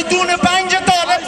कि तूने पाइन जो तो अलग